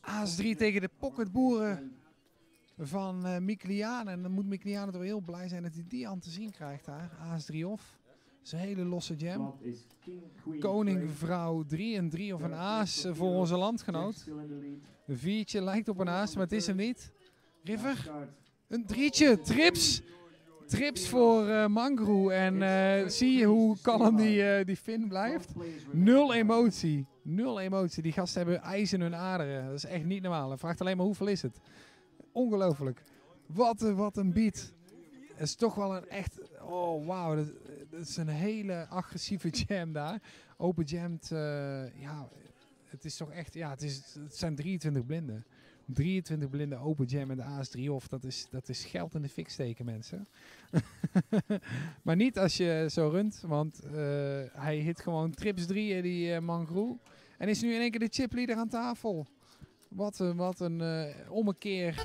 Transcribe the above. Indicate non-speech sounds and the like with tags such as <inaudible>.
Aas 3 tegen de pocketboeren van uh, Mikliaan. En dan moet Mikliaan toch heel blij zijn dat hij die aan te zien krijgt daar. Aas 3 off. Dat is een hele losse jam. Koning, vrouw 3 en 3 of een aas voor onze landgenoot. Een viertje lijkt op een aas, maar het is hem niet. River. Een drietje. Trips. Trips voor uh. En uh, zie je hoe kalm die, uh, die Finn blijft? Nul emotie. Nul emotie. Die gasten hebben ijs in hun aderen. Dat is echt niet normaal. Hij vraagt alleen maar hoeveel is het. Ongelooflijk. Wat, wat een beat. Het is toch wel een echt... Oh, wauw. Dat, is een hele agressieve <laughs> jam daar. Open jammed. ja, het is toch echt... Ja, het, is, het zijn 23 blinden. 23 blinde open jam en de AS3 of dat is, dat is geld in de fik steken mensen. <laughs> maar niet als je zo runt, want uh, hij hit gewoon trips 3 die uh, Mangroe. En is nu in één keer de chipleader aan tafel. Wat een, wat een uh, ommekeer.